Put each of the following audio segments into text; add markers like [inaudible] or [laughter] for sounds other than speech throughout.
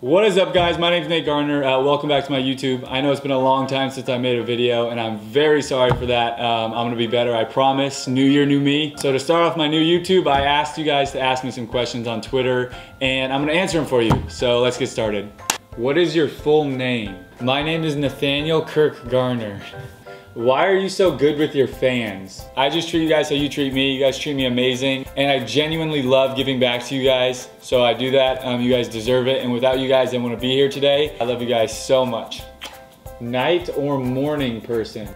What is up guys, my name is Nate Garner. Uh, welcome back to my YouTube. I know it's been a long time since I made a video and I'm very sorry for that. Um, I'm gonna be better, I promise. New year, new me. So to start off my new YouTube, I asked you guys to ask me some questions on Twitter and I'm gonna answer them for you. So let's get started. What is your full name? My name is Nathaniel Kirk Garner. Why are you so good with your fans? I just treat you guys how you treat me. You guys treat me amazing. And I genuinely love giving back to you guys. So I do that. Um, you guys deserve it. And without you guys, I wouldn't be here today. I love you guys so much. Night or morning person?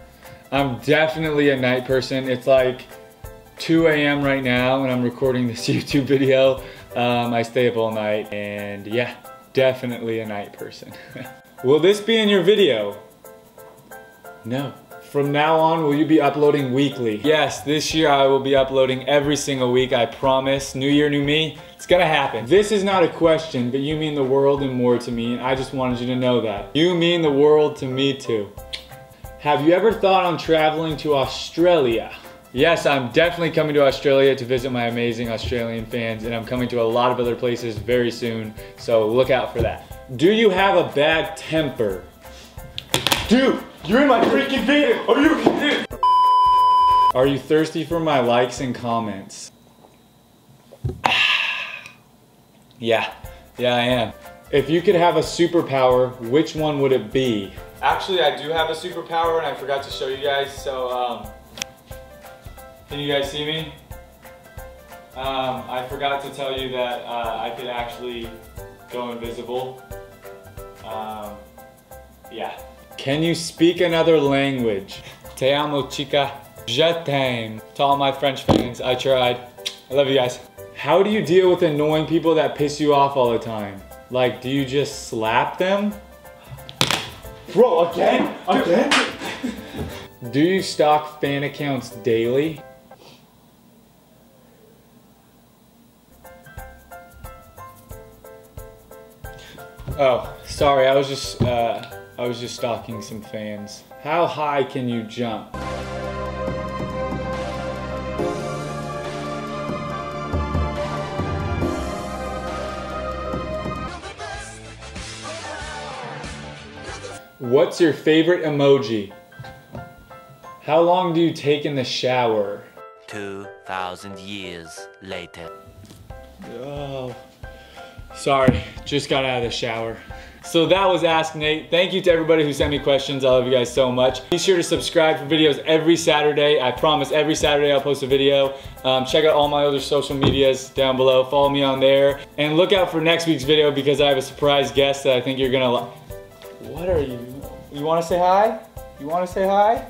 I'm definitely a night person. It's like 2 a.m. right now and I'm recording this [laughs] YouTube video. Um, I stay up all night and yeah, definitely a night person. [laughs] Will this be in your video? No. From now on, will you be uploading weekly? Yes, this year I will be uploading every single week, I promise. New year, new me, it's gonna happen. This is not a question, but you mean the world and more to me, and I just wanted you to know that. You mean the world to me too. Have you ever thought on traveling to Australia? Yes, I'm definitely coming to Australia to visit my amazing Australian fans, and I'm coming to a lot of other places very soon, so look out for that. Do you have a bad temper? Dude, you're in my freaking video. Are you? Are you thirsty for my likes and comments? [sighs] yeah, yeah I am. If you could have a superpower, which one would it be? Actually, I do have a superpower and I forgot to show you guys, so um, can you guys see me? Um, I forgot to tell you that uh, I could actually go invisible. Um, yeah. Can you speak another language? Te amo chica. Je t'aime. To all my French fans, I tried. I love you guys. How do you deal with annoying people that piss you off all the time? Like, do you just slap them? Bro, again? Again? do you stalk fan accounts daily? Oh, sorry, I was just, uh, I was just stalking some fans. How high can you jump? What's your favorite emoji? How long do you take in the shower? 2,000 years later. Oh, sorry, just got out of the shower. So that was Ask Nate. Thank you to everybody who sent me questions. I love you guys so much. Be sure to subscribe for videos every Saturday. I promise every Saturday I'll post a video. Um, check out all my other social medias down below. Follow me on there. And look out for next week's video because I have a surprise guest that I think you're gonna like. What are you? You wanna say hi? You wanna say hi?